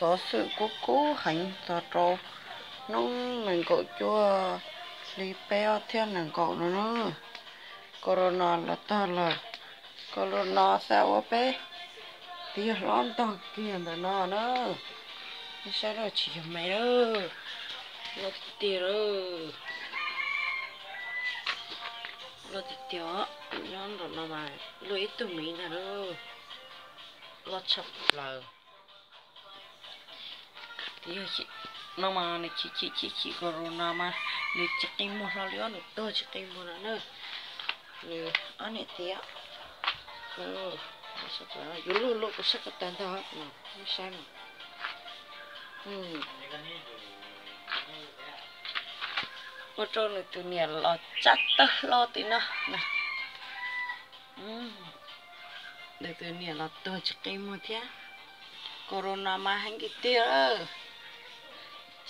số sự của cố hành cho trâu nó mình gọi chua li beo theo nàng cậu nó nữa corona là ta là corona sao á bé tia lắm to kia là nó nữa nó sao đó chỉ mày đó nó tia đó nó tia nó nó nó mà lưỡi tụi mình là đó nó chập là nó liao nữa tôi chị kim mua nó nữa này anh này thì á ừ sao vậy dù lu lu có sắc cái tên thôi mà không sai mà ừ ở chỗ này tụi nhà lo chắc tớ lo tí nó nè ừ để tụi nhà lo tôi chị kim mua thế corona mà hành cái tiêu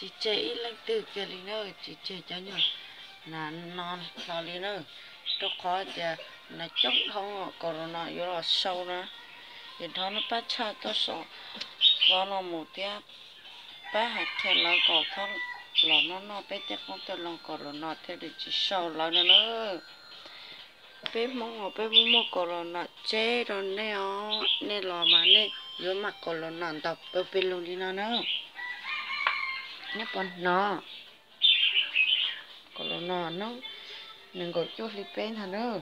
chị chế lên từ kia đi nữa chị chế cho nhỏ. Là non nó đi nữa cho khó thì là chống không corona vô là sâu nữa thì đó nó bắt cha tôi sợ. Và nó một tia bắt hạt theo nó có thon là nó nó bé tia không tôi lòng corona theo được chỉ sâu là nữa nữa bé mong ở bé mua corona chế rồi nè nè lò mà nè. Dưới mặt corona tập bé bé luôn đi nữa nhé bọn nó còn nó nó nên gọi chút li bên hả nữa